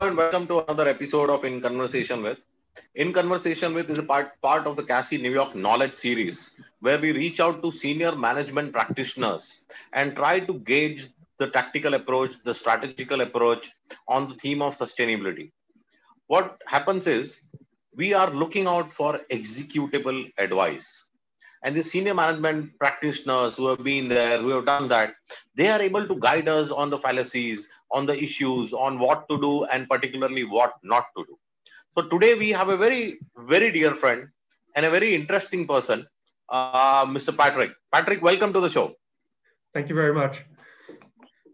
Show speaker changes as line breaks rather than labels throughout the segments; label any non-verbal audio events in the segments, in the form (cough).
and welcome to another episode of In Conversation with. In Conversation with is a part, part of the CASI New York Knowledge Series, where we reach out to senior management practitioners and try to gauge the tactical approach, the strategical approach on the theme of sustainability. What happens is we are looking out for executable advice. And the senior management practitioners who have been there, who have done that, they are able to guide us on the fallacies, on the issues, on what to do, and particularly what not to do. So today we have a very, very dear friend and a very interesting person, uh, Mr. Patrik. Patrik, welcome to the show.
Thank you very much.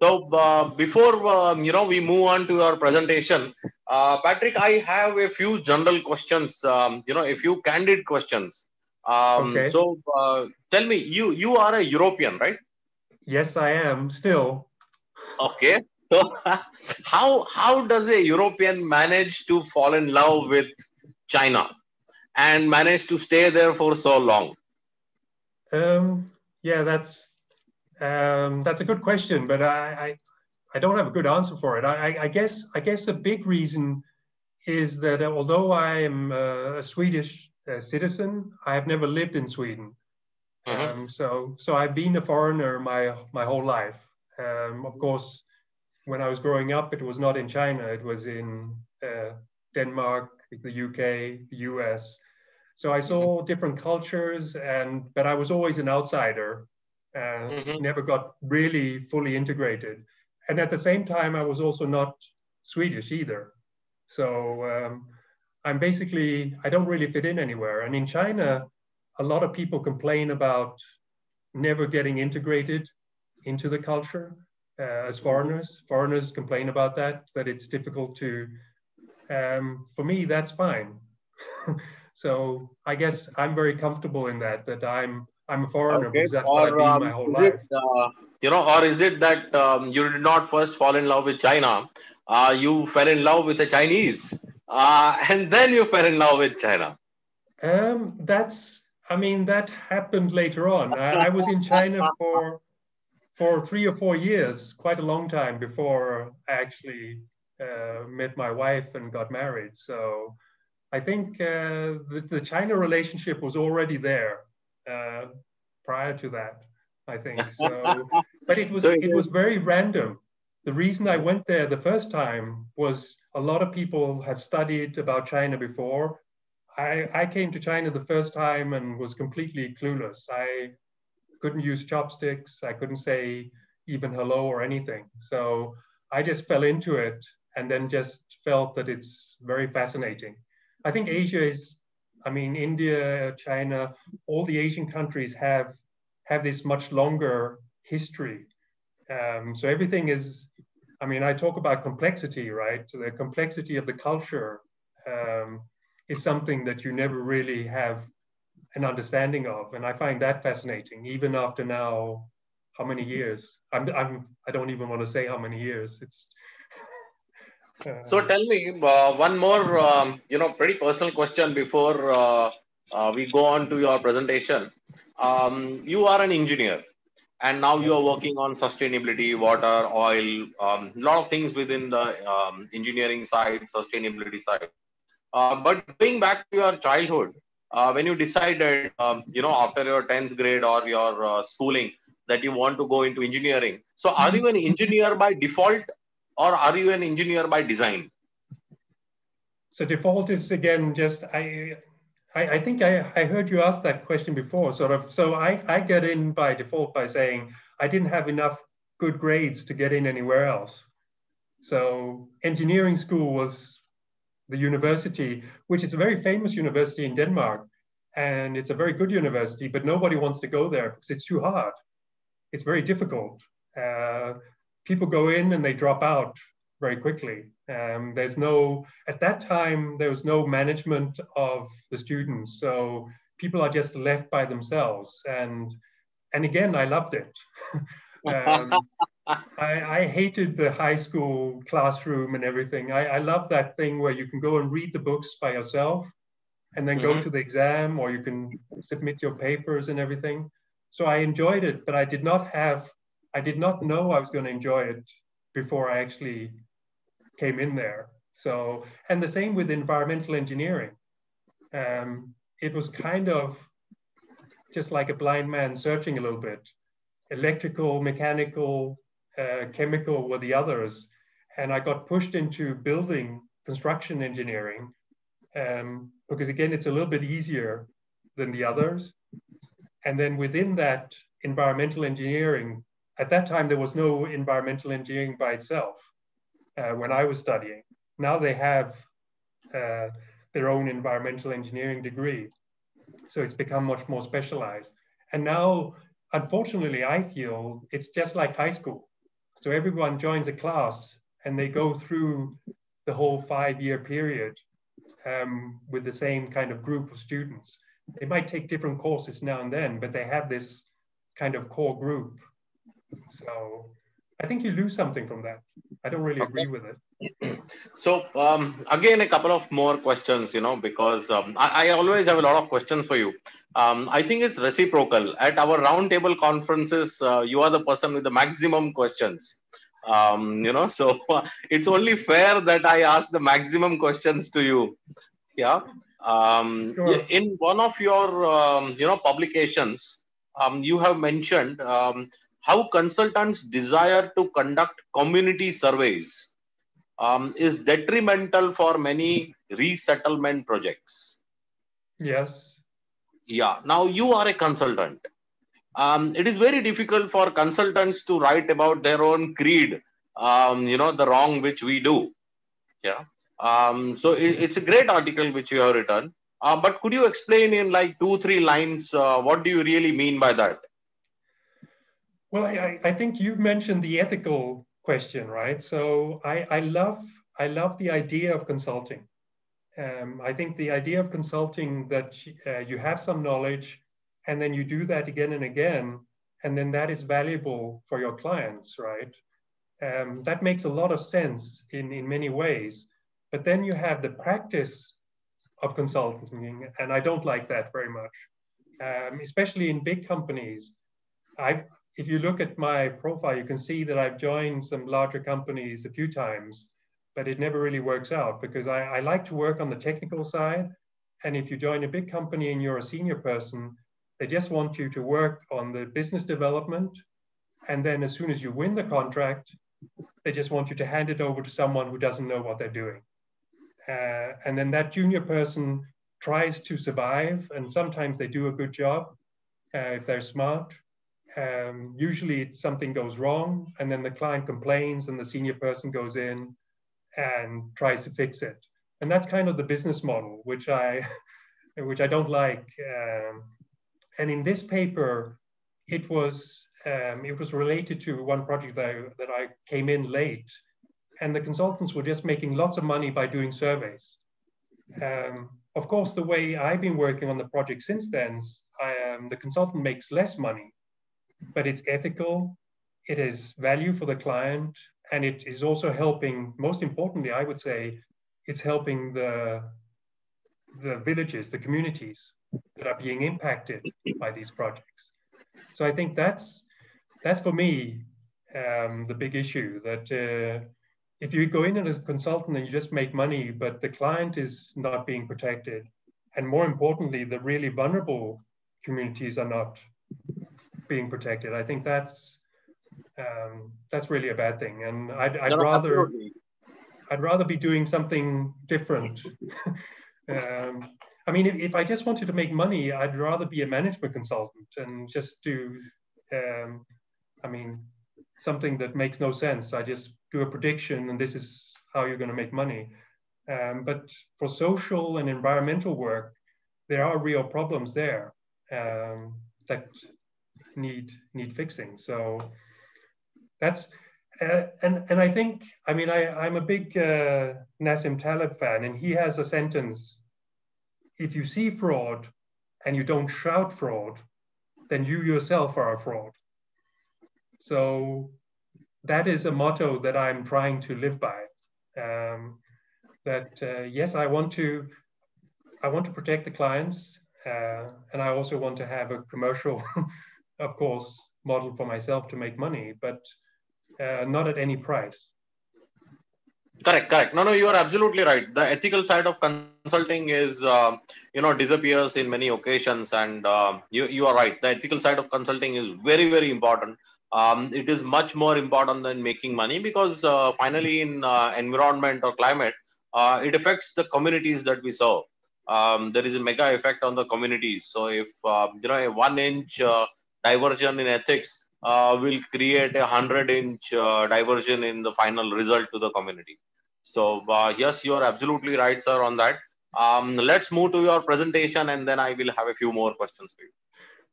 So uh, before um, you know we move on to our presentation, uh, Patrik, I have a few general questions. Um, you know, a few candid questions. Um, okay. So uh, tell me, you you are a European, right?
Yes, I am still.
Okay. So (laughs) how how does a European manage to fall in love with China and manage to stay there for so long?
Um, yeah, that's um, that's a good question, but I, I, I don't have a good answer for it. I, I guess I guess a big reason is that although I am a Swedish uh, citizen, I have never lived in Sweden. Mm-hmm. Um, so so I've been a foreigner my my whole life. Um, of course, when I was growing up, it was not in China. It was in uh, Denmark, the UK, the US. So I saw mm-hmm. different cultures, and but I was always an outsider. Uh, mm-hmm. Never got really fully integrated, and at the same time, I was also not Swedish either. So um, I'm basically I don't really fit in anywhere. And in China, a lot of people complain about never getting integrated into the culture uh, as foreigners. Foreigners complain about that, that it's difficult to. Um, for me, that's fine. (laughs) so I guess I'm very comfortable in that. That I'm I'm a foreigner okay. because that's or, what I've been um, my whole life.
It, uh, you know, or is it that um, you did not first fall in love with China? Uh, you fell in love with the Chinese, uh, (laughs) and then you fell in love with China.
Um, that's. I mean, that happened later on. I, I was in China for for three or four years, quite a long time before I actually uh, met my wife and got married. So I think uh, the, the, China relationship was already there uh, prior to that. I think (laughs) so, but it was so, it was very random. The reason I went there the first time was a lot of people have studied about China before. I, I came to China the first time and was completely clueless. I couldn't use chopsticks. I couldn't say even hello or anything. So I just fell into it and then just felt that it's very fascinating. I think Asia is, I mean, India, China, all the Asian countries have have this much longer history. Um, so everything is, I mean, I talk about complexity, right? So the complexity of the culture um, is something that you never really have an understanding of. And I find that fascinating, even after now, how many years? I'm, I'm, I don't even want to say how many years. It's. (laughs)
Uh, so tell me uh, one more, um, you know, pretty personal question before uh, uh we go on to your presentation. Um, you are an engineer, and now you are working on sustainability, water, oil, a um, lot of things within the um, engineering side, sustainability side. Uh, but going back to your childhood, uh, when you decided, um, you know, after your 10th grade or your uh, schooling that you want to go into engineering. So are you an engineer by default or are you an engineer by design?
So default is again, just, I, I, I think I, I heard you ask that question before, sort of. So I, I get in by default by saying I didn't have enough good grades to get in anywhere else. So engineering school was the university, which is a very famous university in Denmark. And it's a very good university, but nobody wants to go there because it's too hard. It's very difficult. Uh, people go in and they drop out very quickly. Um, there's no, at that time, there was no management of the students. So people are just left by themselves. And, and again, I loved it. (laughs) um, I, I, hated the high school classroom and everything. I, I love that thing where you can go and read the books by yourself and then mm-hmm. go to the exam or you can submit your papers and everything. So I enjoyed it, but I did not have, I did not know I was going to enjoy it before I actually came in there. So, and the same with environmental engineering. Um, it was kind of just like a blind man searching a little bit. Electrical, mechanical, uh, chemical were the others. And I got pushed into building construction engineering um, because, again, it's a little bit easier than the others. And then within that environmental engineering, at that time, there was no environmental engineering by itself uh, when I was studying. Now they have uh, their own environmental engineering degree. So it's become much more specialized. And now, unfortunately, I feel it's just like high school. So everyone joins a class and they go through the whole five year period um, with the same kind of group of students. They might take different courses now and then, but they have this kind of core group. So I think you lose something from that. I don't really agree with it.
So um, again, a couple of more questions, you know, because um, I, I, always have a lot of questions for you. Um, I think it's reciprocal. At our roundtable conferences, uh, you are the person with the maximum questions. Um, you know, so uh, (laughs) it's only fair that I ask the maximum questions to you. Yeah. Um, sure. In one of your, um, you know, publications, you have mentioned how consultants desire to conduct community surveys um, is detrimental for many resettlement projects.
Yes.
Yeah. Now you are a consultant. Um, it is very difficult for consultants to write about their own creed, um, you know, the wrong which we do. Yeah. Um, so it, it's a great article which you have written. Uh, but could you explain in like two, three lines, uh, what do you really mean by that?
Well, I, I think you mentioned the ethical question, right? So I, I love I love the idea of consulting. Um, I think the idea of consulting that uh, you have some knowledge and then you do that again and again, and then that is valuable for your clients, right? Um, that makes a lot of sense in, in many ways. But then you have the practice of consulting, and I don't like that very much, um, especially in big companies. I've, if you look at my profile, you can see that I've joined some larger companies a few times, but it never really works out because I, I like to work on the technical side. And if you join a big company and you're a senior person, they just want you to work on the business development. And then as soon as you win the contract, they just want you to hand it over to someone who doesn't know what they're doing. Uh, and then that junior person tries to survive, and sometimes they do a good job uh, if they're smart um, usually something goes wrong and then the client complains and the senior person goes in and tries to fix it. And that's kind of the business model which i (laughs) which i don't like um, and in this paper it was um, it was related to one project that I, that I came in late and the consultants were just making lots of money by doing surveys. Um, of course the way i've been working on the project since then I, um, the consultant makes less money but it's ethical, it has value for the client, and it is also helping, most importantly, I would say, it's helping the, the villages, the communities that are being impacted by these projects. So I think that's, that's for me um, the big issue that uh, if you go in as a consultant and you just make money, but the client is not being protected, and more importantly, the really vulnerable communities are not being protected. I think that's um, that's really a bad thing, and I'd, I'd no, rather absolutely. I'd rather be doing something different. (laughs) um, I mean, if, if, I just wanted to make money, I'd rather be a management consultant and just do, um, I mean, something that makes no sense. I just do a prediction, and this is how you're going to make money. Um, but for social and environmental work, there are real problems there um, that need need fixing. So that's uh, and and I think I mean I I'm a big uh, Nassim Taleb fan, and he has a sentence: "If you see fraud and you don't shout fraud, then you yourself are a fraud." So that is a motto that I'm trying to live by. Um, that uh, yes, I want to I want to protect the clients, uh, and I also want to have a commercial (laughs) of course, model for myself to make money, but uh, not at any price.
Correct, correct. No, no, you are absolutely right. The ethical side of consulting is, uh, you know, disappears in many occasions, and uh, you you are right. The ethical side of consulting is very, very important. Um, it is much more important than making money because uh, finally, in uh, environment or climate, uh, it affects the communities that we serve. Um, there is a mega effect on the communities. So if uh, you know a one inch diversion in ethics uh, will create a 100 inch uh, diversion in the final result to the community. So uh, yes, you are absolutely right, sir, on that. Um, let's move to your presentation and then I will have a few more questions for you.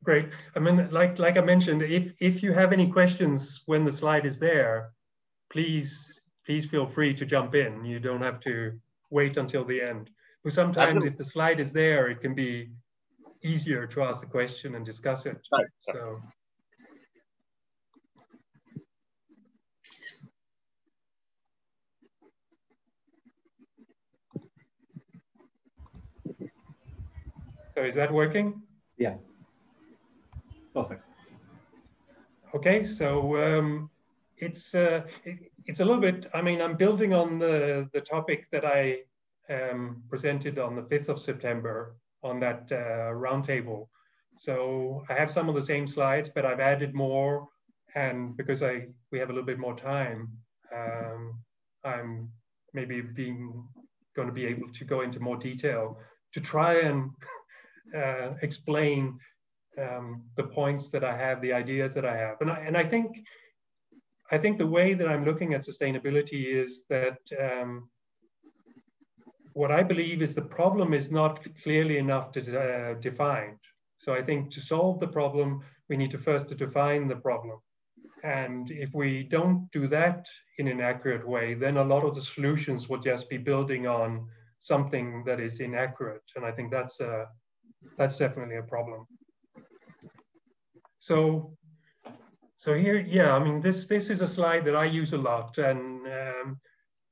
Great. I mean, like, like I mentioned, if, if you have any questions when the slide is there, please, please feel free to jump in. You don't have to wait until the end. But sometimes if the slide is there, it can be easier to ask the question and discuss it. Right. So. So is that working?
Yeah. Perfect.
Okay, so um, it's uh, it, it's a little bit. I mean, I'm building on the the topic that I um, presented on the 5th of September on that uh, roundtable. So I have some of the same slides, but I've added more, and because I we have a little bit more time, um, I'm maybe being going to be able to go into more detail to try and uh, explain um, the points that I have, the ideas that I have. And I, and I think I think the way that I'm looking at sustainability is that um, what I believe is the problem is not clearly enough to, uh, defined. So I think to solve the problem, we need to first to define the problem. And if we don't do that in an accurate way, then a lot of the solutions will just be building on something that is inaccurate. And I think that's a, that's definitely a problem. So, so here, yeah, I mean, this this is a slide that I use a lot, and um,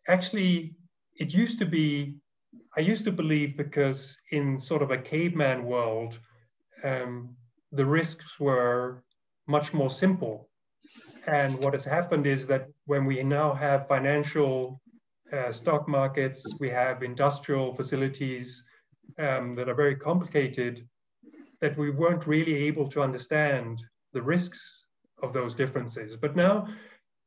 actually, it used to be, I used to believe because in sort of a caveman world, um, the risks were much more simple. And what has happened is that when we now have financial uh, stock markets, we have industrial facilities, um, that are very complicated that we weren't really able to understand the risks of those differences. But now,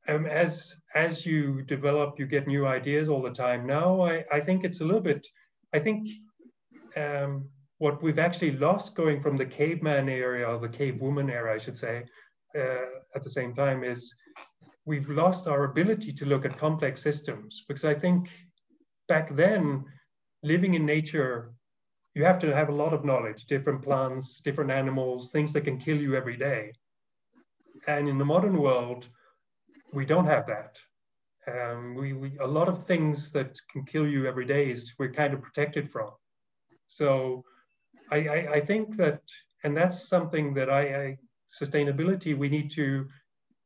um, as as you develop, you get new ideas all the time. Now, I, I think it's a little bit. I think um, what we've actually lost going from the caveman area, or the cave woman era, I should say, uh, at the same time, is we've lost our ability to look at complex systems because I think back then, living in nature you have to have a lot of knowledge, different plants, different animals, things that can kill you every day. And in the modern world, we don't have that. Um, we, we, a lot of things that can kill you every day is we're kind of protected from. So I, I, I think that, and that's something that I, I, sustainability, we need to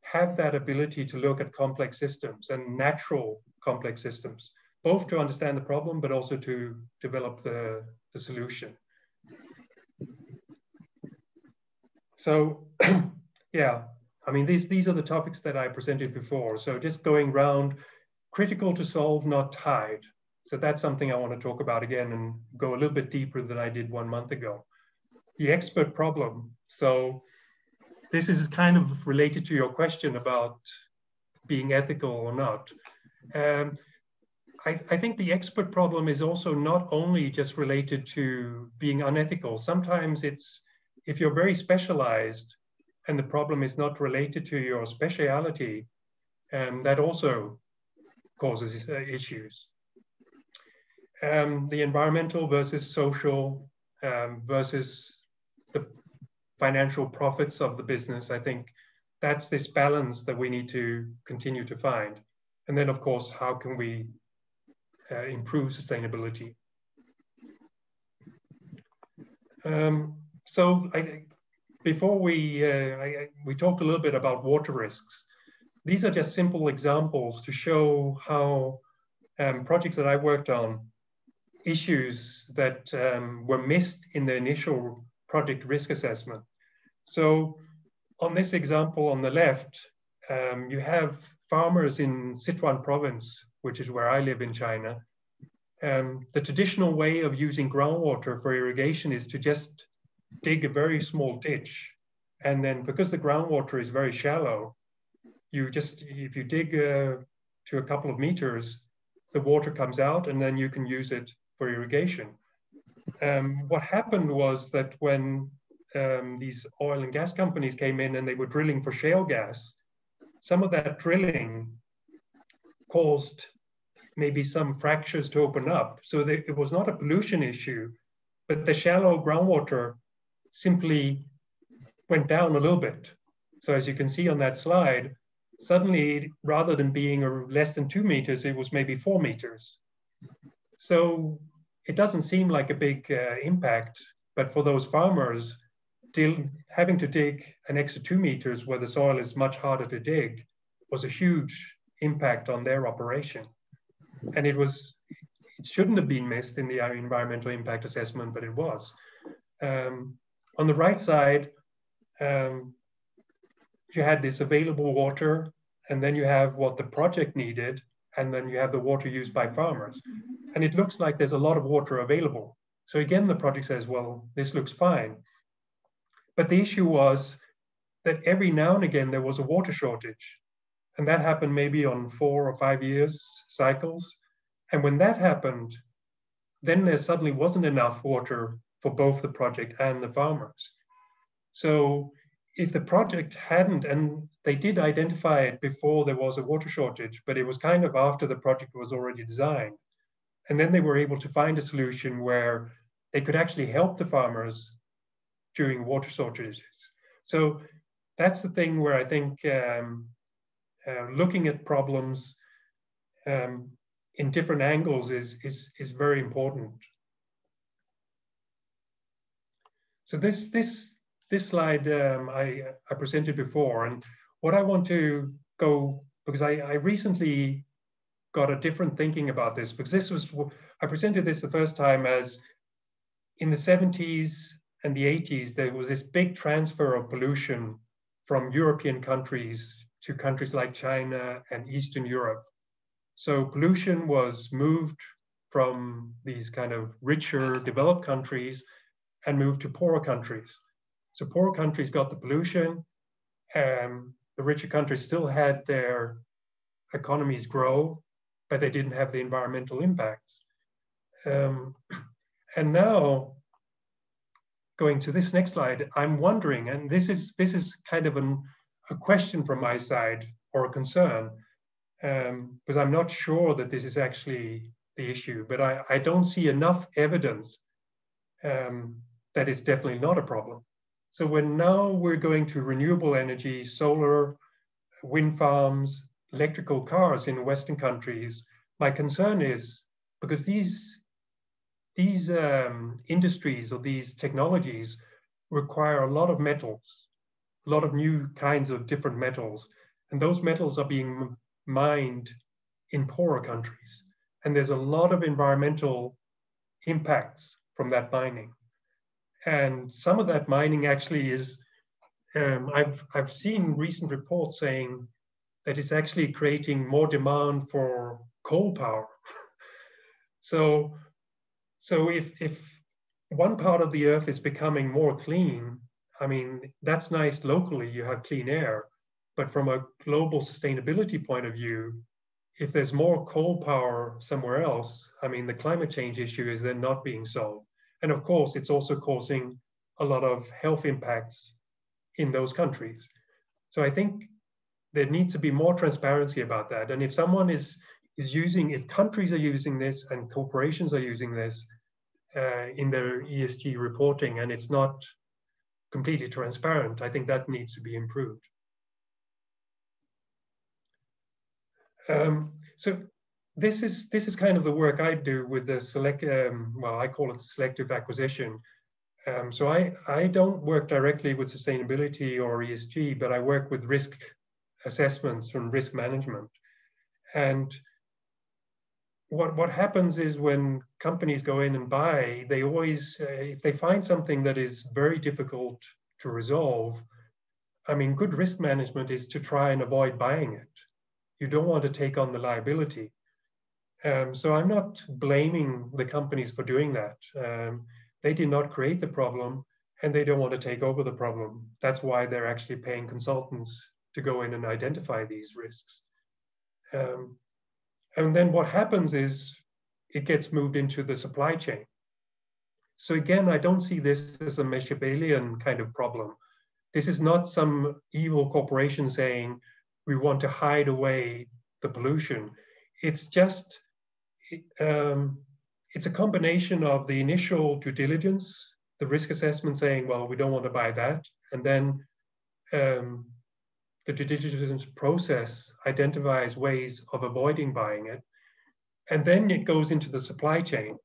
have that ability to look at complex systems and natural complex systems, both to understand the problem, but also to develop the, the solution. So (clears throat) yeah, I mean, these, these are the topics that I presented before. So just going round, critical to solve, not tied. So that's something I want to talk about again and go a little bit deeper than I did one month ago. The expert problem. So this is kind of related to your question about being ethical or not. Um, I, I, think the expert problem is also not only just related to being unethical. Sometimes it's if you're very specialized and the problem is not related to your speciality, um, that also causes uh, issues. Um, the environmental versus social um, versus the financial profits of the business, I think that's this balance that we need to continue to find. And then, of course, how can we uh, improve sustainability. Um, so I, before we, uh, I, we talked a little bit about water risks. These are just simple examples to show how um, projects that I worked on, issues that um, were missed in the initial project risk assessment. So on this example on the left, um, you have farmers in Sichuan province which is where I live in China, um, the traditional way of using groundwater for irrigation is to just dig a very small ditch. And then because the groundwater is very shallow, you just, if you dig uh, to a couple of meters, the water comes out and then you can use it for irrigation. Um, what happened was that when um, these oil and gas companies came in and they were drilling for shale gas, some of that drilling caused maybe some fractures to open up. So it was not a pollution issue, but the shallow groundwater simply went down a little bit. So as you can see on that slide, suddenly rather than being less than two meters, it was maybe four meters. So it doesn't seem like a big uh, impact, but for those farmers, having to dig an extra two meters where the soil is much harder to dig was a huge impact on their operation. And it was, it shouldn't have been missed in the environmental impact assessment, but it was. Um, on the right side, um, you had this available water, and then you have what the project needed, and then you have the water used by farmers. And it looks like there's a lot of water available. So again, the project says, well, this looks fine. But the issue was that every now and again there was a water shortage. And that happened maybe on four or five years cycles. And when that happened, then there suddenly wasn't enough water for both the project and the farmers. So if the project hadn't, and they did identify it before there was a water shortage, but it was kind of after the project was already designed. And then they were able to find a solution where they could actually help the farmers during water shortages. So that's the thing where I think um, uh, looking at problems um, in different angles is, is, is very important. So this, this this slide um, I, I presented before, and what I want to go, because I, I recently got a different thinking about this, because this was, I presented this the first time as in the 70s and the 80s, there was this big transfer of pollution from European countries to countries like China and Eastern Europe. So pollution was moved from these kind of richer developed countries and moved to poorer countries. So poor countries got the pollution. and the richer countries still had their economies grow, but they didn't have the environmental impacts. Um, and now, going to this next slide, I'm wondering, and this is this is kind of an, a question from my side or a concern, um, because I'm not sure that this is actually the issue, but I, I don't see enough evidence um, that it's definitely not a problem. So when now we're going to renewable energy, solar, wind farms, electrical cars in Western countries, my concern is because these these um, industries or these technologies require a lot of metals, a lot of new kinds of different metals, and those metals are being mined in poorer countries, and there's a lot of environmental impacts from that mining. And some of that mining actually is um, I've I've seen recent reports saying that it's actually creating more demand for coal power. (laughs) so so if if one part of the earth is becoming more clean, I mean that's nice locally, you have clean air, but from a global sustainability point of view, if there's more coal power somewhere else, I mean the climate change issue is then not being solved. And of course, it's also causing a lot of health impacts in those countries. So I think there needs to be more transparency about that. And if someone is is using, if countries are using this and corporations are using this uh, in their ESG reporting, and it's not completely transparent, I think that needs to be improved. Um, so this is this is kind of the work I do with the select. Um, well, I call it selective acquisition. Um, so I I don't work directly with sustainability or ESG, but I work with risk assessments and risk management. And what what happens is when companies go in and buy, they always uh, if they find something that is very difficult to resolve. I mean, good risk management is to try and avoid buying it. You don't want to take on the liability Um, so I'm not blaming the companies for doing that. Um, they did not create the problem and they don't want to take over the problem. That's why they're actually paying consultants to go in and identify these risks. Um, and then what happens is it gets moved into the supply chain. So again, I don't see this as a Machiavellian kind of problem. This is not some evil corporation saying we want to hide away the pollution. It's just um, it's a combination of the initial due diligence, the risk assessment saying, well, we don't want to buy that, and then um, the due diligence process identifies ways of avoiding buying it, and then it goes into the supply chain.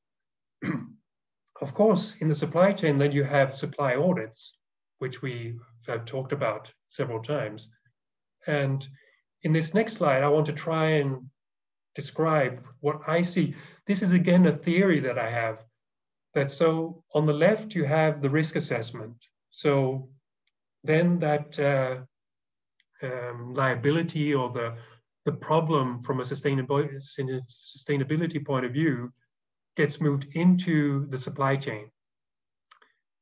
(clears throat) of course, in the supply chain, then you have supply audits, which we have talked about several times. And in this next slide, I want to try and describe what I see. This is again a theory that I have that so on the left you have the risk assessment. So then that uh, um, liability or the the problem from a sustainability point of view gets moved into the supply chain.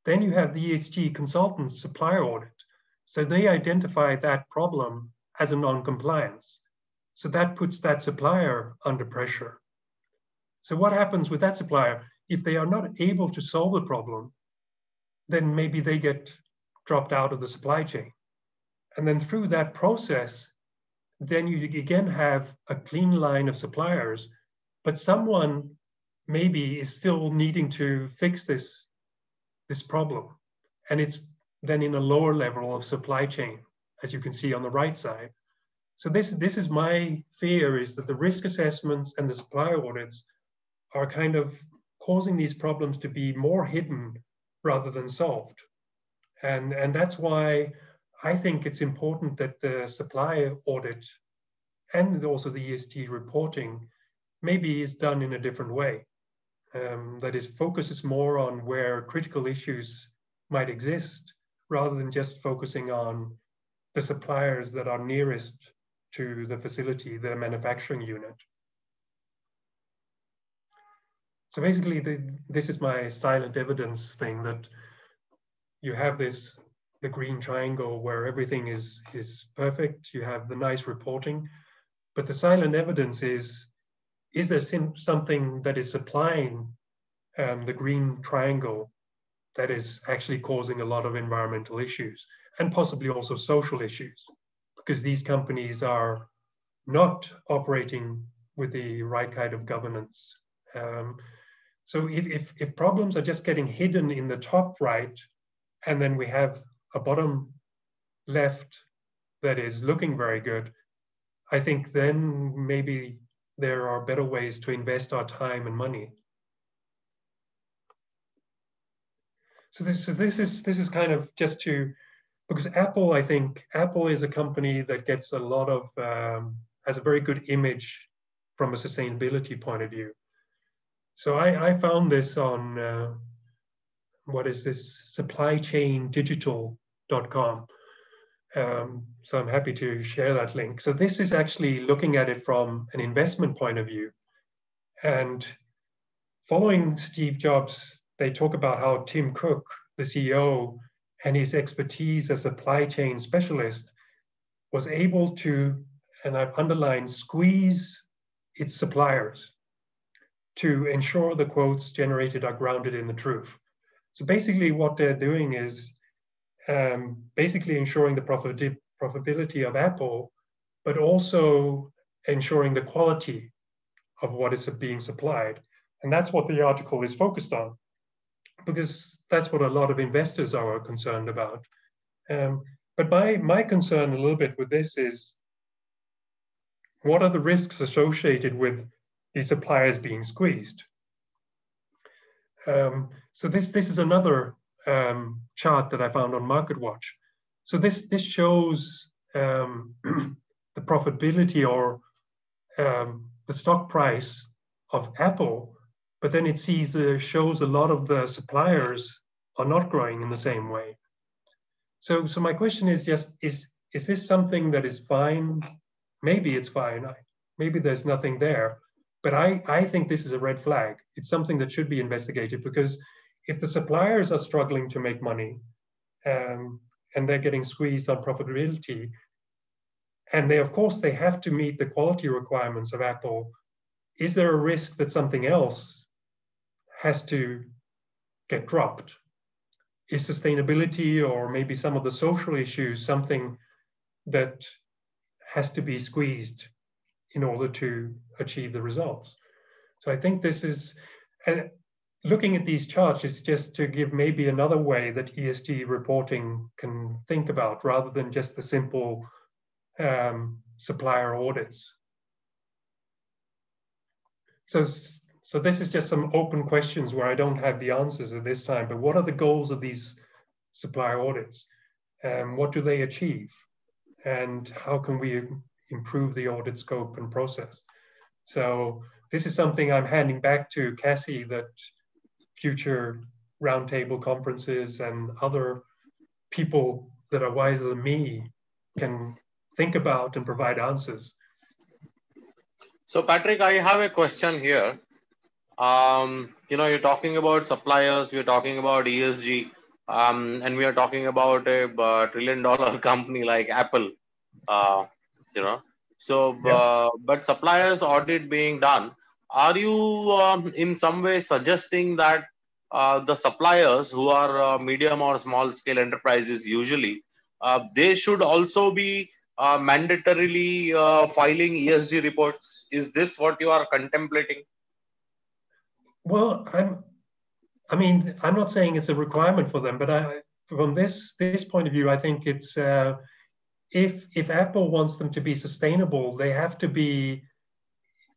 Then you have the ESG consultant supplier audit. So they identify that problem as a non-compliance. So that puts that supplier under pressure. So what happens with that supplier? If they are not able to solve the problem, then maybe they get dropped out of the supply chain. And then through that process, then you again have a clean line of suppliers, but someone maybe is still needing to fix this, this problem. And it's then in a lower level of supply chain, as you can see on the right side. So this, this is my fear is that the risk assessments and the supplier audits are kind of causing these problems to be more hidden rather than solved. And, and that's why I think it's important that the supply audit and also the ESG reporting maybe is done in a different way. Um, that is focuses more on where critical issues might exist rather than just focusing on the suppliers that are nearest to the facility, the manufacturing unit. So basically, the, this is my silent evidence thing that you have this the green triangle where everything is is perfect. You have the nice reporting, but the silent evidence is is there something that is supplying um, the green triangle that is actually causing a lot of environmental issues and possibly also social issues because these companies are not operating with the right kind of governance. Um, so if, if, if, problems are just getting hidden in the top right, and then we have a bottom left that is looking very good, I think then maybe there are better ways to invest our time and money. So this, so this is this is kind of just to because Apple, I think Apple is a company that gets a lot of um, has a very good image from a sustainability point of view. So I, I found this on uh, what is this supplychaindigital.com. Um, so I'm happy to share that link. So this is actually looking at it from an investment point of view. And following Steve Jobs, they talk about how Tim Cook, the CEO, and his expertise as a supply chain specialist was able to, and I've underlined, squeeze its suppliers to ensure the quotes generated are grounded in the truth. So basically, what they're doing is um, basically ensuring the profit- profitability of Apple, but also ensuring the quality of what is being supplied. And that's what the article is focused on because that's what a lot of investors are concerned about. Um, but my, my concern a little bit with this is what are the risks associated with these suppliers being squeezed? Um, so this, this is another um, chart that I found on MarketWatch. So this, this shows um, (clears throat) the profitability or um, the stock price of Apple but then it sees uh, shows a lot of the suppliers are not growing in the same way. So, so my question is just is is this something that is fine? Maybe it's fine. Maybe there's nothing there. But I, I think this is a red flag. It's something that should be investigated because if the suppliers are struggling to make money um, and they're getting squeezed on profitability, and they, of course, they have to meet the quality requirements of Apple, is there a risk that something else has to get dropped? Is sustainability or maybe some of the social issues something that has to be squeezed in order to achieve the results. So I think this is, and looking at these charts is just to give maybe another way that ESG reporting can think about rather than just the simple um, supplier audits. So, so this is just some open questions where I don't have the answers at this time, but what are the goals of these supplier audits? Um, what do they achieve? And how can we improve the audit scope and process. So this is something I'm handing back to CASI that future roundtable conferences and other people that are wiser than me can think about and provide answers.
So Patrik, I have a question here. Um, you know, you're talking about suppliers, we're talking about ESG, um, and we are talking about a, uh, trillion dollar (laughs) company like Apple. Uh, you know so yeah. uh, but suppliers audit being done are you um, in some way suggesting that uh, the suppliers who are uh, medium or small scale enterprises usually uh, they should also be uh, mandatorily uh, filing esg reports is this what you are contemplating
well i'm i mean i'm not saying it's a requirement for them but i from this this point of view i think it's if if Apple wants them to be sustainable, they have to be.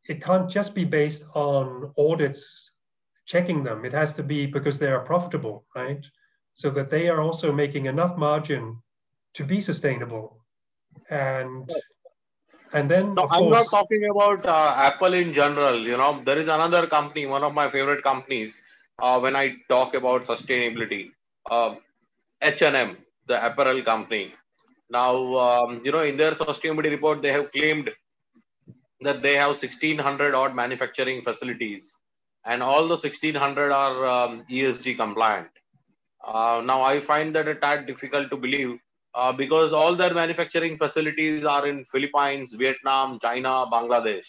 It can't just be based on audits checking them. It has to be because they are profitable, right? So that they are also making enough margin to be sustainable, and and then
no, I'm course, not talking about uh, Apple in general. You know, there is another company, one of my favorite companies. Uh, when I talk about sustainability, uh, H&M, the apparel company now, um, you know, in their sustainability report, they have claimed that they have 1600 odd manufacturing facilities and all the 1600 are um, ESG compliant. Uh, now, I find that a tad difficult to believe uh, because all their manufacturing facilities are in Philippines, Vietnam, China, Bangladesh.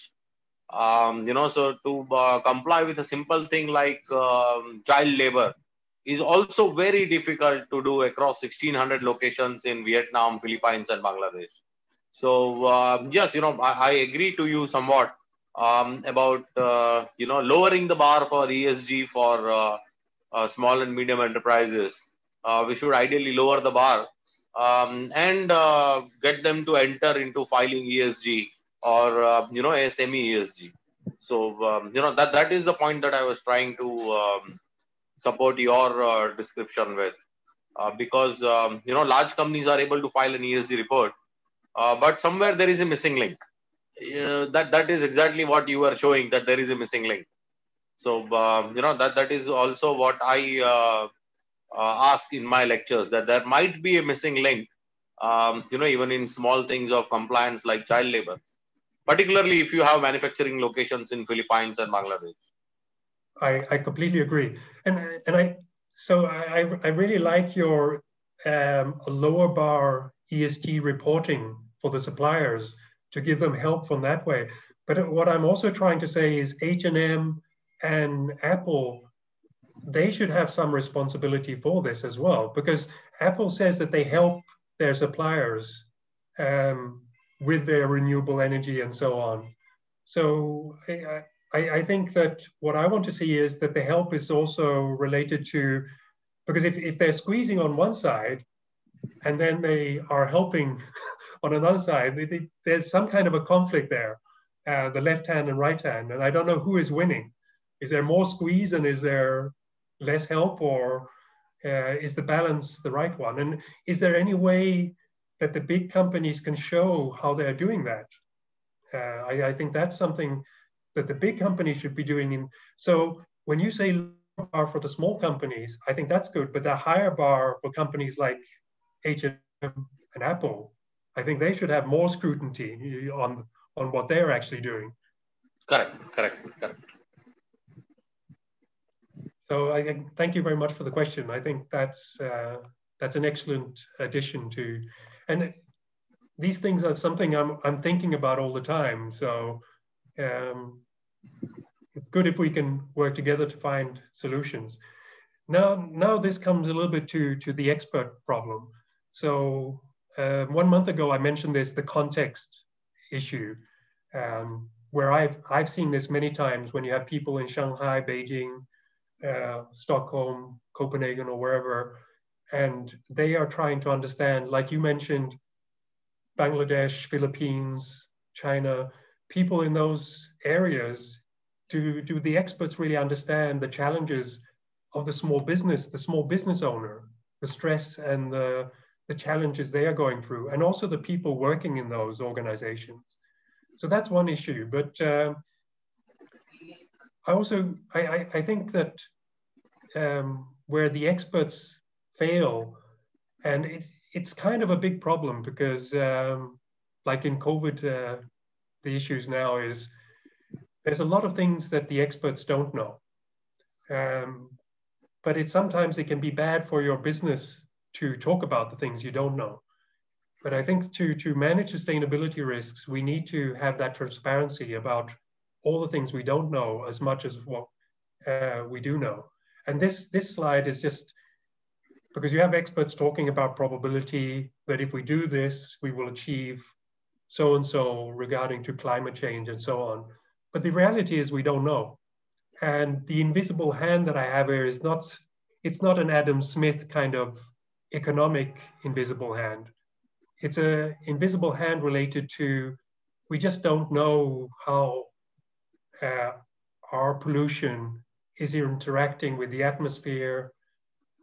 Um, you know, so to uh, comply with a simple thing like um, child labor, is also very difficult to do across 1600 locations in Vietnam, Philippines, and Bangladesh. So um, yes, you know, I, I, agree to you somewhat um, about uh, you know lowering the bar for ESG for uh, uh, small and medium enterprises. Uh, we should ideally lower the bar um, and uh, get them to enter into filing ESG or uh, you know SME ESG. So um, you know that that is the point that I was trying to um, support your description with. Because um, you know large companies are able to file an ESG report, uh, but somewhere there is a missing link. that that is exactly what you are showing that there is a missing link. So um, you know that that is also what I uh, ask in my lectures that there might be a missing link. Um, you know even in small things of compliance like child labor, particularly if you have manufacturing locations in Philippines and Bangladesh.
I, I completely agree. And, and I, so I, I really like your um, lower bar ESG reporting for the suppliers to give them help from that way. But what I'm also trying to say is H&M and Apple, they should have some responsibility for this as well, because Apple says that they help their suppliers um, with their renewable energy and so on. So I, I, I, think that what I want to see is that the help is also related to, because if, if they're squeezing on one side and then they are helping on another side, they, they, there's some kind of a conflict there, uh, the left hand and right hand. And I don't know who is winning. Is there more squeeze and is there less help or uh, is the balance the right one? And is there any way that the big companies can show how they're doing that? Uh, I, I, think that's something that the big companies should be doing. In, so when you say bar for the small companies, I think that's good, but the higher bar for companies like H&M and Apple, I think they should have more scrutiny on, on what they're actually doing.
Correct, correct, correct.
So I thank you very much for the question. I think that's uh, that's an excellent addition to, and these things are something I'm I'm thinking about all the time. So um, it's good if we can work together to find solutions. Now, now this comes a little bit to to the expert problem. So uh, one month ago, I mentioned this the context issue, um, where I've I've seen this many times when you have people in Shanghai, Beijing, uh, Stockholm, Copenhagen, or wherever, and they are trying to understand, like you mentioned, Bangladesh, Philippines, China, people in those areas. Do do the experts really understand the challenges of the small business, the small business owner, the stress and the the challenges they are going through, and also the people working in those organizations. So that's one issue. But uh, I also I, I, I think that um, where the experts fail, and it's it's kind of a big problem because um, like in COVID, uh, the issues now is there's a lot of things that the experts don't know. Um, but it sometimes it can be bad for your business to talk about the things you don't know. But I think to, to manage sustainability risks, we need to have that transparency about all the things we don't know as much as what uh, we do know. And this, this slide is just because you have experts talking about probability that if we do this, we will achieve so and so regarding to climate change and so on. But the reality is we don't know. And the invisible hand that I have here is not, it's not an Adam Smith kind of economic invisible hand. It's an invisible hand related to, we just don't know how uh, our pollution is interacting with the atmosphere,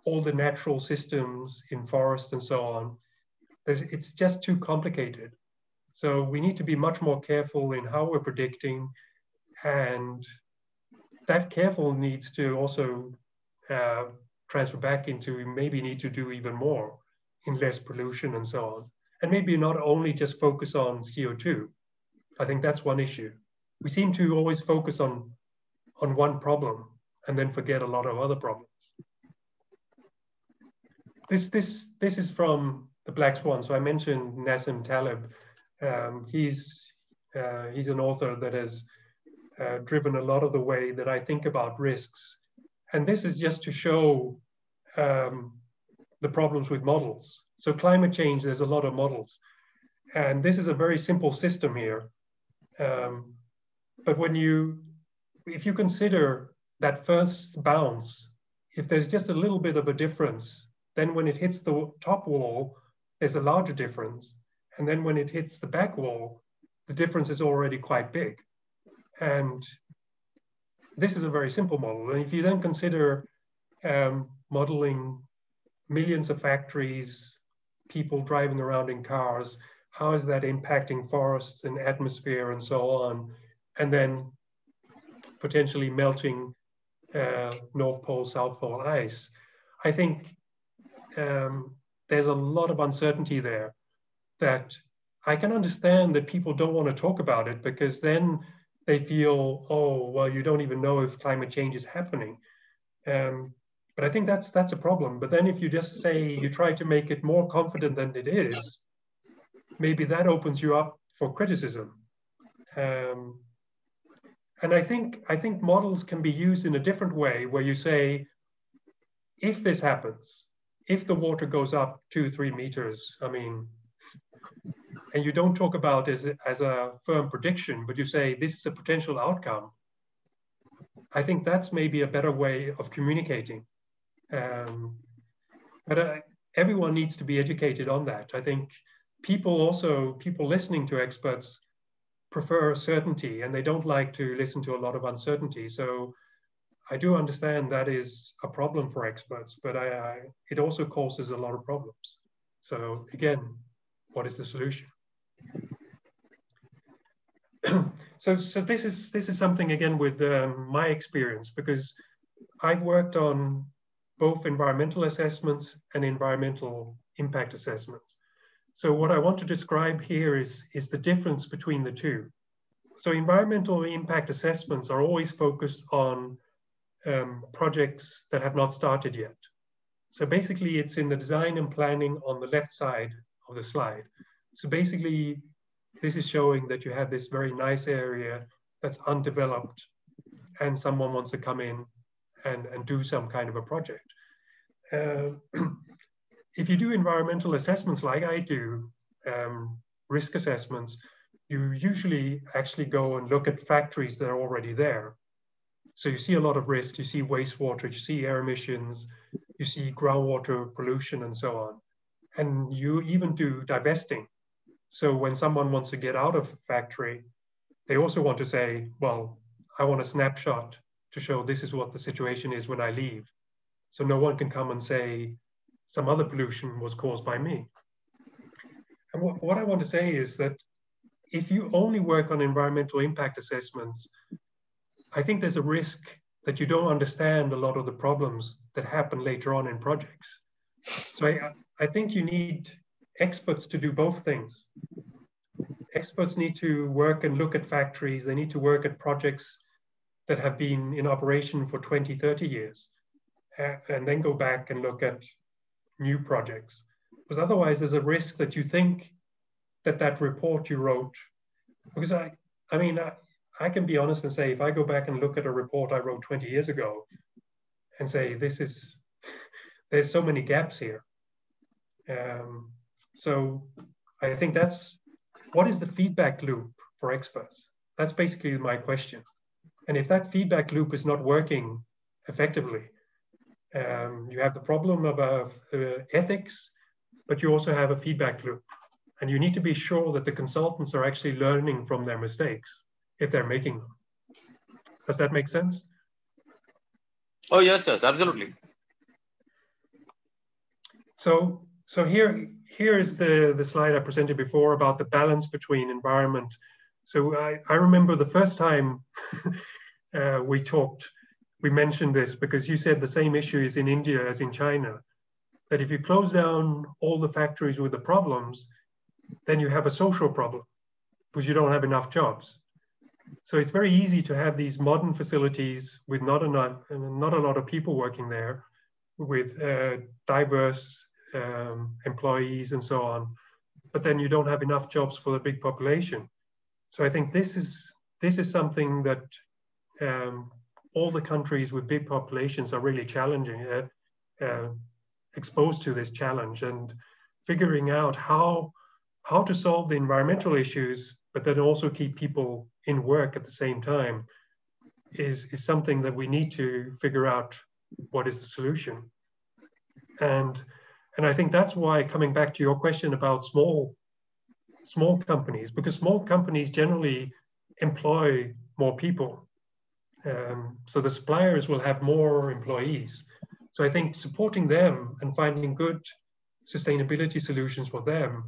all the natural systems in forests and so on. It's just too complicated. So we need to be much more careful in how we're predicting and that careful needs to also uh, transfer back into we maybe need to do even more in less pollution and so on. And maybe not only just focus on CO2. I think that's one issue. We seem to always focus on, on one problem and then forget a lot of other problems. This, this, this is from the Black Swan. So I mentioned Nassim Taleb. Um, he's, uh, he's an author that has uh, driven a lot of the way that I think about risks and this is just to show um, the problems with models. So climate change, there's a lot of models. And this is a very simple system here. Um, but when you, if you consider that first bounce, if there's just a little bit of a difference, then when it hits the top wall, there's a larger difference. And then when it hits the back wall, the difference is already quite big. And this is a very simple model. And if you then consider um, modeling millions of factories, people driving around in cars, how is that impacting forests and atmosphere and so on? And then potentially melting uh, North Pole, South Pole ice. I think um, there's a lot of uncertainty there that I can understand that people don't want to talk about it because then they feel, oh, well, you don't even know if climate change is happening. Um, but I think that's that's a problem. But then if you just say you try to make it more confident than it is, maybe that opens you up for criticism. Um, and I think I think models can be used in a different way, where you say, if this happens, if the water goes up two three meters, I mean, and you don't talk about as a, as a firm prediction, but you say this is a potential outcome. I think that's maybe a better way of communicating. Um, but uh, everyone needs to be educated on that. I think people also, people listening to experts prefer certainty and they don't like to listen to a lot of uncertainty. So I do understand that is a problem for experts, but I, I, it also causes a lot of problems. So again, what is the solution? So, so this is this is something again with um, my experience because I've worked on both environmental assessments and environmental impact assessments. So what I want to describe here is, is the difference between the two. so environmental impact assessments are always focused on um, projects that have not started yet. So basically it's in the design and planning on the left side of the slide. So basically this is showing that you have this very nice area that's undeveloped and someone wants to come in and, and do some kind of a project. Uh, (clears throat) if you do environmental assessments like I do, um, risk assessments, you usually actually go and look at factories that are already there. So you see a lot of risk, you see wastewater, you see air emissions, you see groundwater pollution and so on. And you even do divesting. So when someone wants to get out of a factory, they also want to say, well, I want a snapshot to show this is what the situation is when I leave. So no one can come and say some other pollution was caused by me. And what, what I want to say is that if you only work on environmental impact assessments, I think there's a risk that you don't understand a lot of the problems that happen later on in projects. So I, I think you need experts to do both things. Experts need to work and look at factories, they need to work at projects that have been in operation for 20, 30 years, and then go back and look at new projects. Because otherwise, there's a risk that you think that that report you wrote, because I, I mean, I, I can be honest and say, if I go back and look at a report I wrote 20 years ago and say, this is, there's so many gaps here. Um, so I think that's, what is the feedback loop for experts? That's basically my question. And if that feedback loop is not working effectively, um, you have the problem of uh, ethics, but you also have a feedback loop. And you need to be sure that the consultants are actually learning from their mistakes if they're making them. Does that make sense?
Oh, yes, yes, absolutely.
So, so here, here is the, the slide I presented before about the balance between environment. So I, I remember the first time (laughs) uh, we talked, we mentioned this because you said the same issue is in India as in China, that if you close down all the factories with the problems, then you have a social problem because you don't have enough jobs. So it's very easy to have these modern facilities with not not, not a lot of people working there, with uh, diverse um, employees and so on. But then you don't have enough jobs for the big population. So I think this is this is something that um, all the countries with big populations are really challenging, uh, uh, exposed to this challenge, and figuring out how how to solve the environmental issues, but then also keep people in work at the same time, is is something that we need to figure out what is the solution. And and I think that's why coming back to your question about small small companies, because small companies generally employ more people. Um, so the suppliers will have more employees. So I think supporting them and finding good sustainability solutions for them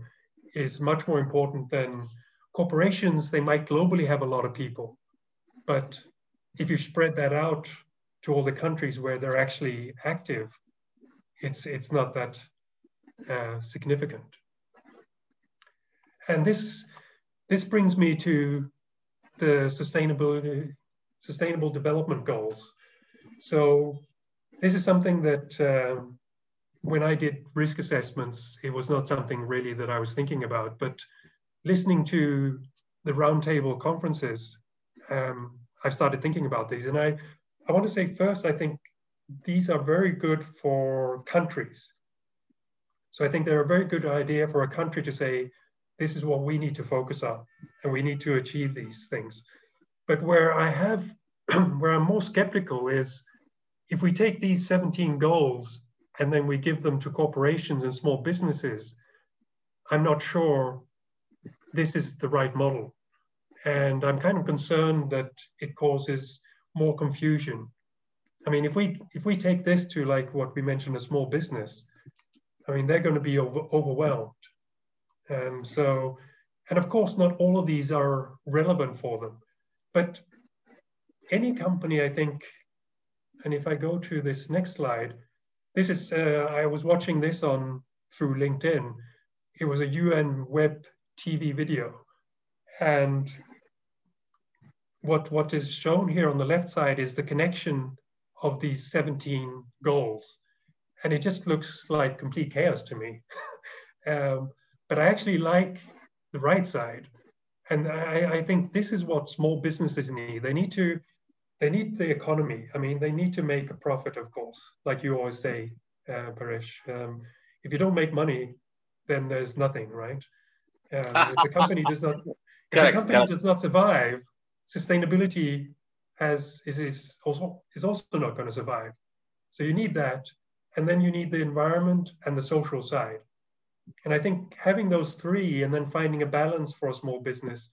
is much more important than corporations. They might globally have a lot of people, but if you spread that out to all the countries where they're actually active, it's it's not that uh, significant. And this this brings me to the sustainability sustainable development goals. So this is something that um, when I did risk assessments, it was not something really that I was thinking about, but listening to the roundtable conferences, um, I've started thinking about these. And I, I want to say first, I think these are very good for countries. So I think they're a very good idea for a country to say, this is what we need to focus on, and we need to achieve these things. But where I have, (clears throat) where I'm more skeptical is if we take these 17 goals and then we give them to corporations and small businesses, I'm not sure this is the right model. And I'm kind of concerned that it causes more confusion. I mean, if we if we take this to like what we mentioned, a small business, I mean, they're going to be over, overwhelmed. Um, so, and of course, not all of these are relevant for them, but any company, I think, and if I go to this next slide, this is, uh, I was watching this on through LinkedIn. It was a UN web TV video. And what what is shown here on the left side is the connection of these 17 goals, and it just looks like complete chaos to me. (laughs) um, but I actually like the right side, and I, I think this is what small businesses need. They need to they need the economy. I mean, they need to make a profit, of course, like you always say, uh, Paresh. Um, if you don't make money, then there's nothing, right? Um, if the company does not, if the company does not survive, sustainability has is, is also is also not going to survive. So you need that, and then you need the environment and the social side. And I think having those three and then finding a balance for a small business,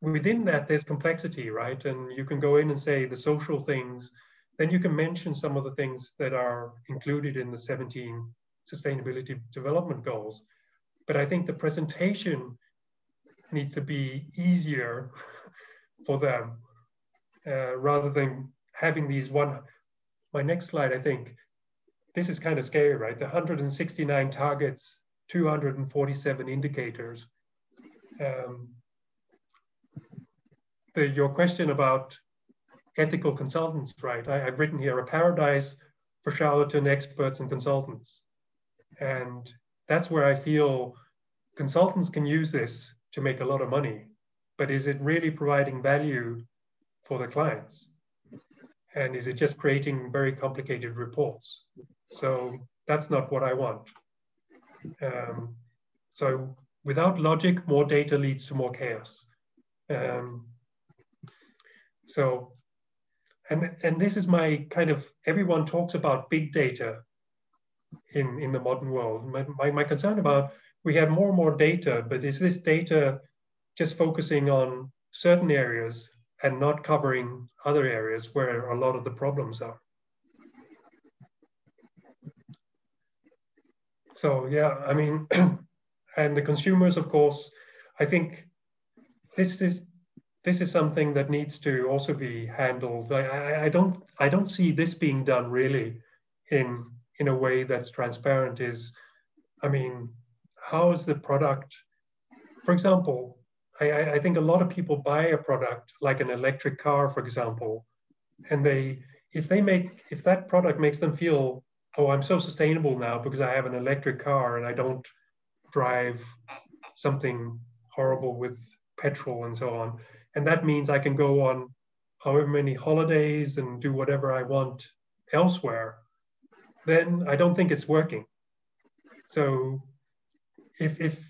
within that there's complexity, right? And you can go in and say the social things, then you can mention some of the things that are included in the 17 sustainability development goals. But I think the presentation needs to be easier (laughs) for them uh, rather than having these one. My next slide, I think, this is kind of scary, right? The 169 targets, 247 indicators. Um, the, your question about ethical consultants, right? I, have written here a paradise for charlatan experts and consultants. And that's where I feel consultants can use this to make a lot of money, but is it really providing value for the clients? And is it just creating very complicated reports? So that's not what I want. Um, so without logic, more data leads to more chaos. Um, so, and, and this is my kind of, everyone talks about big data in, in the modern world. My, my, my concern about we have more and more data, but is this data just focusing on certain areas and not covering other areas where a lot of the problems are? So yeah, I mean, (clears throat) and the consumers, of course, I think this is this is something that needs to also be handled. I, I don't I don't see this being done really in in a way that's transparent. Is I mean, how is the product? For example, I, I think a lot of people buy a product like an electric car, for example, and they if they make if that product makes them feel oh I'm so sustainable now because I have an electric car and I don't drive something horrible with petrol and so on and that means I can go on however many holidays and do whatever I want elsewhere, then I don't think it's working. So if, if,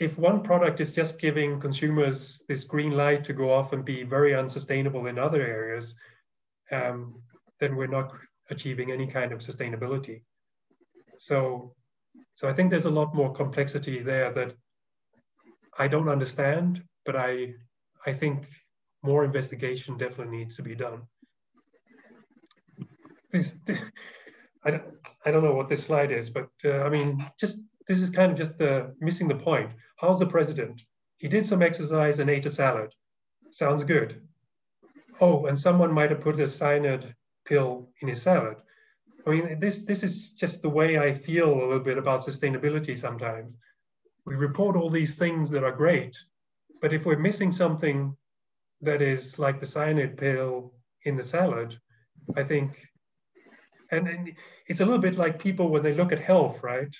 if one product is just giving consumers this green light to go off and be very unsustainable in other areas, um, then we're not achieving any kind of sustainability. So, so I think there's a lot more complexity there that I don't understand, but I I think more investigation definitely needs to be done. This, this, I, don't, I don't know what this slide is, but uh, I mean, just this is kind of just the missing the point. How's the president? He did some exercise and ate a salad. Sounds good. Oh, and someone might have put a cyanide pill in his salad. I mean, this this is just the way I feel a little bit about sustainability sometimes. We report all these things that are great, but if we're missing something that is like the cyanide pill in the salad, I think, and, and it's a little bit like people when they look at health, right?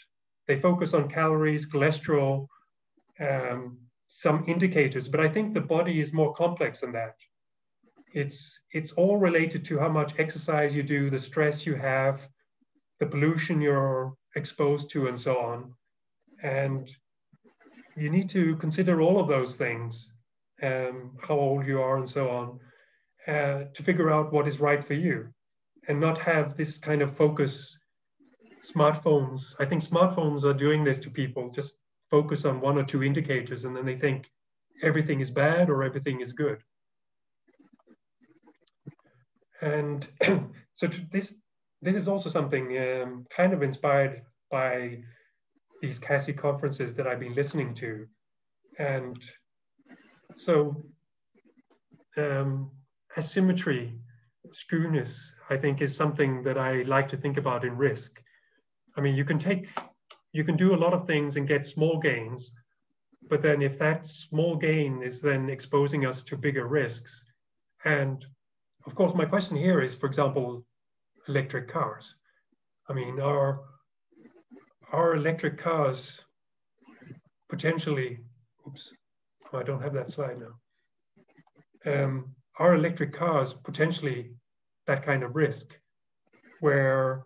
They focus on calories, cholesterol, um, some indicators, but I think the body is more complex than that. It's it's all related to how much exercise you do, the stress you have, the pollution you're exposed to, and so on. And you need to consider all of those things, um, how old you are and so on, uh, to figure out what is right for you and not have this kind of focus. Smartphones, I think smartphones are doing this to people, just focus on one or two indicators and then they think everything is bad or everything is good. And (clears throat) so this, this is also something um, kind of inspired by these CASI conferences that I've been listening to. And so um, asymmetry, skewness, I think is something that I like to think about in risk. I mean, you can take, you can do a lot of things and get small gains, but then if that small gain is then exposing us to bigger risks, And of course, my question here is, for example, electric cars. I mean, are, are electric cars potentially, oops, I don't have that slide now. Um, are electric cars potentially that kind of risk where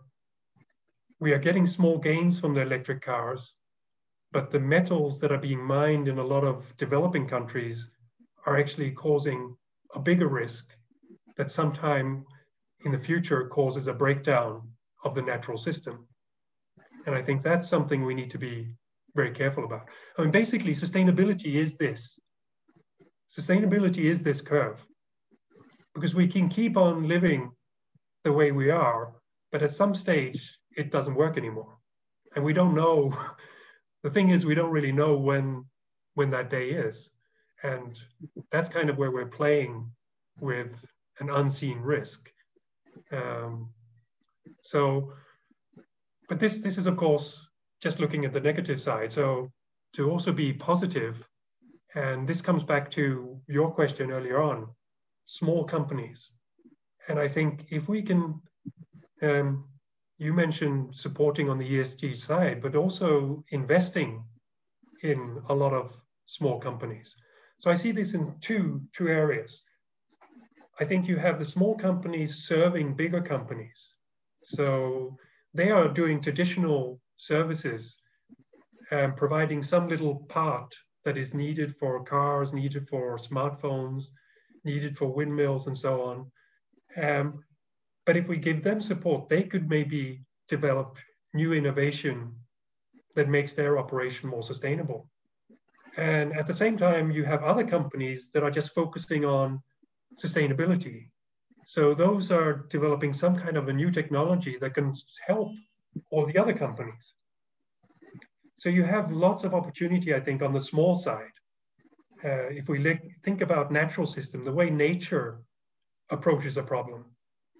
we are getting small gains from the electric cars, but the metals that are being mined in a lot of developing countries are actually causing a bigger risk that sometime in the future causes a breakdown of the natural system. And I think that's something we need to be very careful about. I mean, basically, sustainability is this. Sustainability is this curve because we can keep on living the way we are, but at some stage it doesn't work anymore. And we don't know, (laughs) the thing is, we don't really know when, when that day is. And that's kind of where we're playing with an unseen risk. Um, so, but this, this is of course just looking at the negative side. So to also be positive, and this comes back to your question earlier on, small companies. And I think if we can, um, you mentioned supporting on the ESG side, but also investing in a lot of small companies. So I see this in two, two areas. I think you have the small companies serving bigger companies. So they are doing traditional services, um, providing some little part that is needed for cars, needed for smartphones, needed for windmills and so on. Um, but if we give them support, they could maybe develop new innovation that makes their operation more sustainable. And at the same time, you have other companies that are just focusing on sustainability. So those are developing some kind of a new technology that can help all the other companies. So you have lots of opportunity, I think, on the small side. Uh, if we think about natural system, the way nature approaches a problem,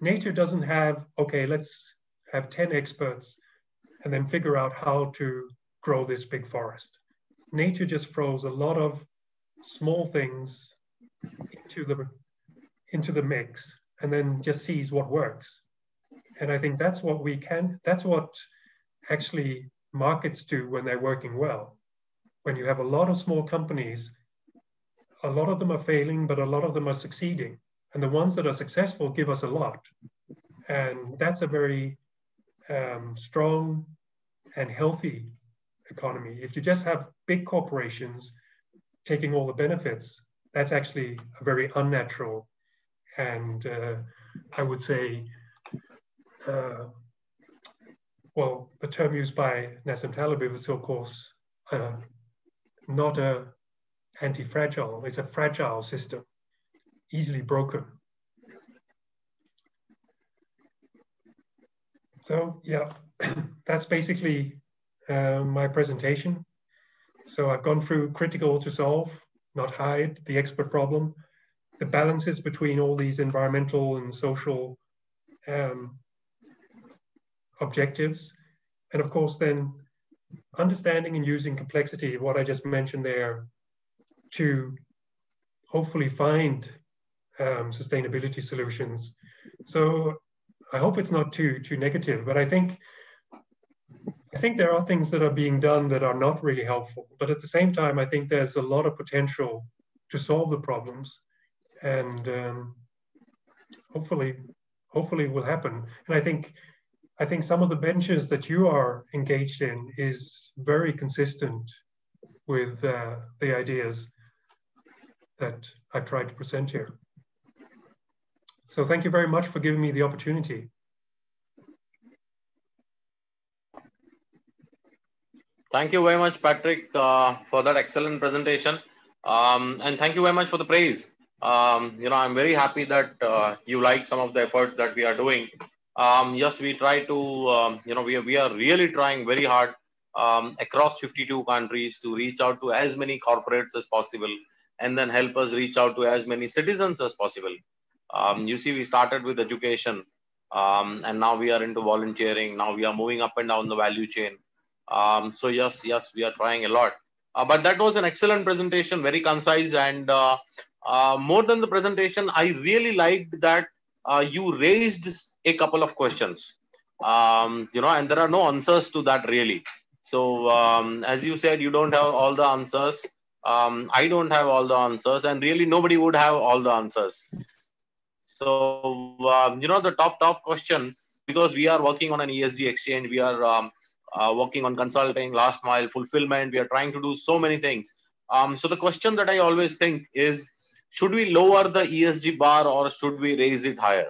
nature doesn't have, okay, let's have 10 experts and then figure out how to grow this big forest. Nature just throws a lot of small things into the into the mix and then just sees what works. And I think that's what we can, that's what actually markets do when they're working well. When you have a lot of small companies, a lot of them are failing, but a lot of them are succeeding. And the ones that are successful give us a lot. And that's a very um, strong and healthy economy. If you just have big corporations taking all the benefits, that's actually a very unnatural and uh, I would say, uh, well, the term used by Nassim Taleb is of course uh, not a anti-fragile, it's a fragile system, easily broken. So yeah, (clears throat) that's basically uh, my presentation. So I've gone through critical to solve, not hide, the expert problem, the balances between all these environmental and social um, objectives. And of course, then understanding and using complexity, what I just mentioned there, to hopefully find um, sustainability solutions. So I hope it's not too too negative, but I think I think there are things that are being done that are not really helpful. But at the same time, I think there's a lot of potential to solve the problems and um, hopefully, hopefully will happen. And I think, I think some of the benches that you are engaged in is very consistent with uh, the ideas that I tried to present here. So thank you very much for giving me the opportunity.
Thank you very much, Patrik, uh, for that excellent presentation. Um, and thank you very much for the praise um, you know, I'm very happy that uh, you like some of the efforts that we are doing. Um, yes, we try to, um, you know, we are, we are really trying very hard um, across 52 countries to reach out to as many corporates as possible and then help us reach out to as many citizens as possible. Um, you see, we started with education um, and now we are into volunteering. Now we are moving up and down the value chain. so yes, yes, we are trying a lot. Uh, but that was an excellent presentation, very concise, and uh, uh, more than the presentation, I really liked that uh, you raised a couple of questions. Um, you know, and there are no answers to that really. So, um, as you said, you don't have all the answers. Um, I don't have all the answers, and really nobody would have all the answers. So, um, you know, the top top question because we are working on an ESG exchange, we are um, uh, working on consulting, last mile fulfillment. We are trying to do so many things. Um, so the question that I always think is, should we lower the ESG bar or should we raise it higher?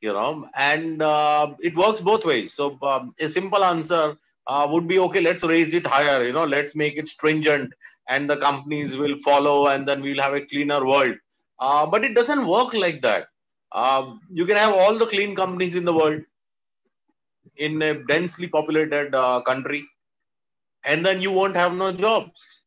You know, and uh, it works both ways. So um, a simple answer uh, would be, okay, let's raise it higher. You know, let's make it stringent, and the companies will follow, and then we'll have a cleaner world. Uh, but it doesn't work like that. Uh, you can have all the clean companies in the world in a densely populated uh, country, and then you won't have no jobs.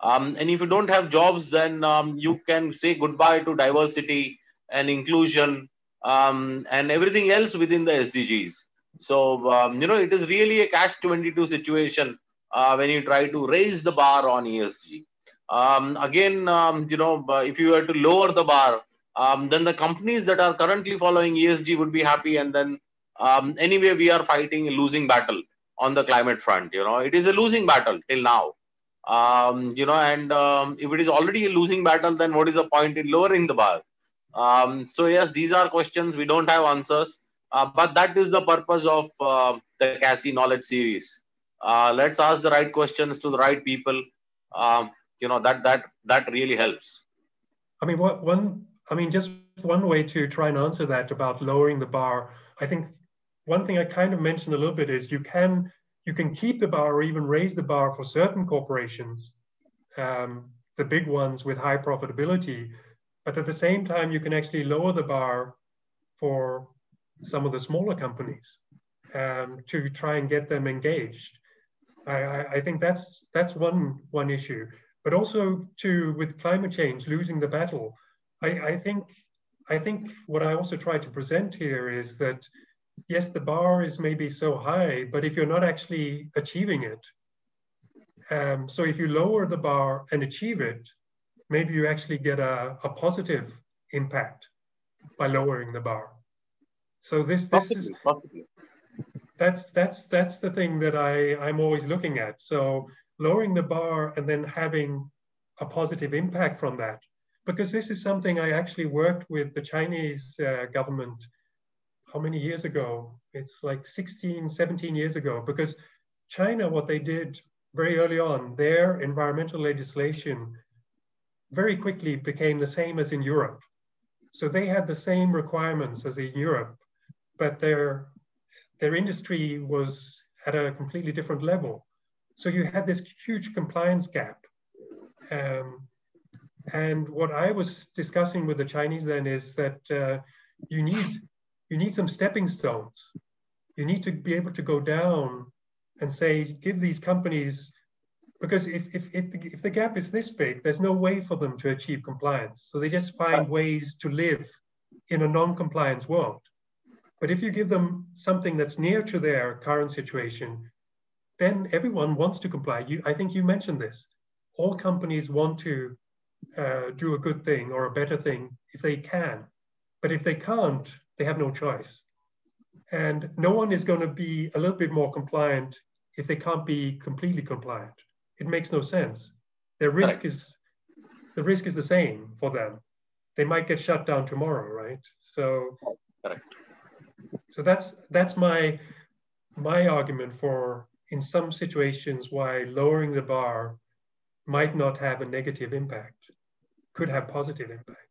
Um, and if you don't have jobs, then um, you can say goodbye to diversity and inclusion um, and everything else within the SDGs. So, um, you know, it is really a catch 22 situation uh, when you try to raise the bar on ESG. Um, again, um, you know, if you were to lower the bar, then the companies that are currently following ESG would be happy and then anyway, we are fighting a losing battle on the climate front. You know, it is a losing battle till now. Um, you know, and um, if it is already a losing battle, then what is the point in lowering the bar? Um, so yes, these are questions we don't have answers, uh, but that is the purpose of uh, the CASI Knowledge Series. Uh, let's ask the right questions to the right people. Um, you know that that that really helps.
I mean, what one? I mean, just one way to try and answer that about lowering the bar. I think one thing I kind of mentioned a little bit is you can you can keep the bar or even raise the bar for certain corporations, um, the big ones with high profitability, but at the same time you can actually lower the bar for some of the smaller companies um, to try and get them engaged. I, I, think that's that's one one issue, but also to with climate change losing the battle. I, I think I think what I also try to present here is that yes, the bar is maybe so high, but if you're not actually achieving it, um, so if you lower the bar and achieve it, maybe you actually get a, a positive impact by lowering the bar. So this this possibly, is possibly. that's that's that's the thing that I I'm always looking at. So lowering the bar and then having a positive impact from that, because this is something I actually worked with the Chinese uh, government how many years ago? It's like 16, 17 years ago, because China, what they did very early on, their environmental legislation very quickly became the same as in Europe. So they had the same requirements as in Europe, but their, their industry was at a completely different level. So you had this huge compliance gap. Um, and what I was discussing with the Chinese then is that uh, you need you need some stepping stones. You need to be able to go down and say, give these companies, because if, if, if, the, if the gap is this big, there's no way for them to achieve compliance. So they just find ways to live in a non-compliance world. But if you give them something that's near to their current situation, then everyone wants to comply. You, I think you mentioned this. All companies want to uh, do a good thing or a better thing if they can. But if they can't, they have no choice. And no one is going to be a little bit more compliant if they can't be completely compliant. It makes no sense. Their risk is the risk is the same for them. They might get shut down tomorrow, right? So, so that's that's my my argument for in some situations why lowering the bar might not have a negative impact, could have positive impact.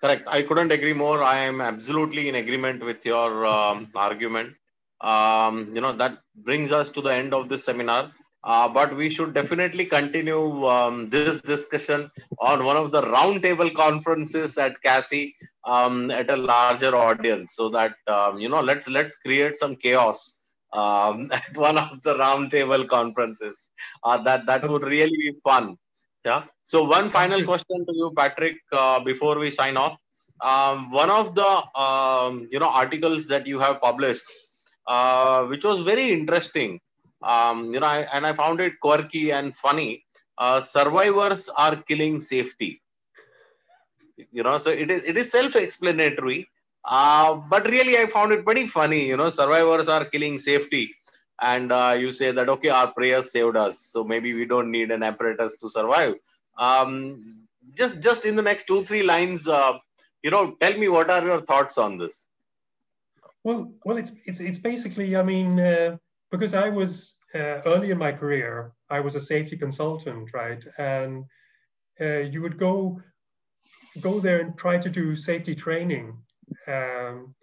Correct. I couldn't agree more. I am absolutely in agreement with your um, argument. Um, you know, that brings us to the end of this seminar. Uh, but we should definitely continue um, this discussion on one of the roundtable conferences at CASI um, at a larger audience, so that um, you know, let's let's create some chaos um, (laughs) at one of the roundtable conferences. Uh, that that would really be fun. Yeah. So one final question to you, Patrik, uh, before we sign off. Um, one of the um, you know articles that you have published, uh, which was very interesting, um, you know, I, and I found it quirky and funny. uh, survivors are killing safety. You know, so it is it is self-explanatory. Uh, but really, I found it pretty funny. You know, survivors are killing safety, and uh, you say that okay, our prayers saved us, so maybe we don't need an apparatus to survive. Um, just just in the next two three lines, uh, you know, tell me what are your thoughts on this?
Well, well, it's it's it's basically, I mean, uh, because I was uh, early in my career, I was a safety consultant, right, and uh, you would go go there and try to do safety training, um,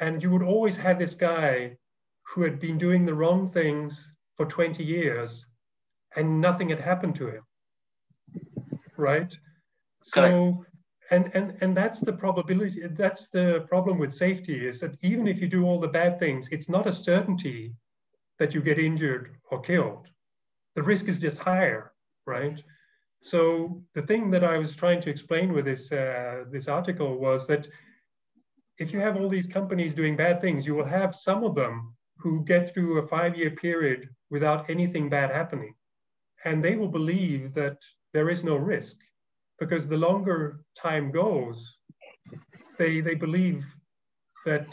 and you would always have this guy who had been doing the wrong things for 20 years, and nothing had happened to him, right? So and and and that's the probability that's the problem with safety is that even if you do all the bad things it's not a certainty that you get injured or killed. The risk is just higher right? So the thing that i was trying to explain with this uh, this article was that if you have all these companies doing bad things you will have some of them who get through a five year period without anything bad happening. And they will believe that there is no risk because the longer time goes, they they believe that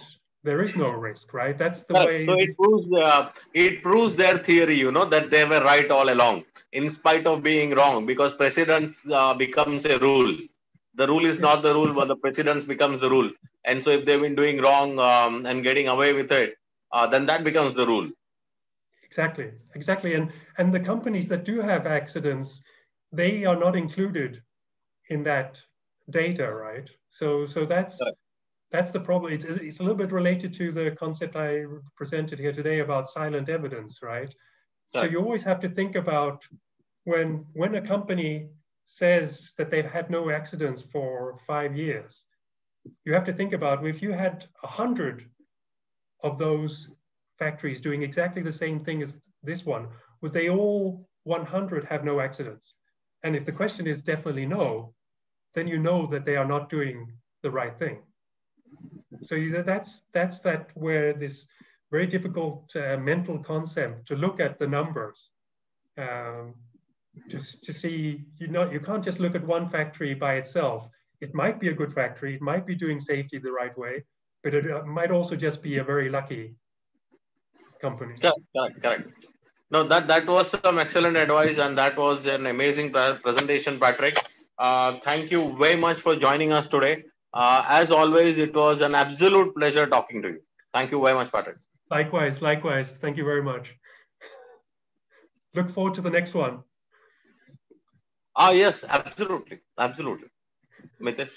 there is no risk, right? That's the way.
So it proves uh, it proves their theory, you know, that they were right all along, in spite of being wrong, because precedence uh, becomes a rule. The rule is not the rule, but the precedence becomes the rule. And so, if they've been doing wrong um, and getting away with it, uh, then that becomes the rule.
Exactly, exactly. And and the companies that do have accidents, they are not included in that data, right? So, so that's that's the problem. It's, it's a little bit related to the concept I presented here today about silent evidence, right? So you always have to think about when when a company says that they've had no accidents for five years, you have to think about if you had a hundred of those factories doing exactly the same thing as this one, would they all 100 have no accidents? And if the question is definitely no, then you know that they are not doing the right thing. So you, that's that's that where this very difficult uh, mental concept to look at the numbers, um, to, to see you know you can't just look at one factory by itself. It might be a good factory, it might be doing safety the right way, but it uh, might also just be a very lucky company.
Correct, correct. No, that that was some excellent advice, and that was an amazing pre presentation, Patrik. Uh, thank you very much for joining us today. Uh, as always, it was an absolute pleasure talking to you. Thank you very much, Patrik.
Likewise, likewise. Thank you very much. Look forward to the next one.
Ah, yes, absolutely. Absolutely. Mitesh.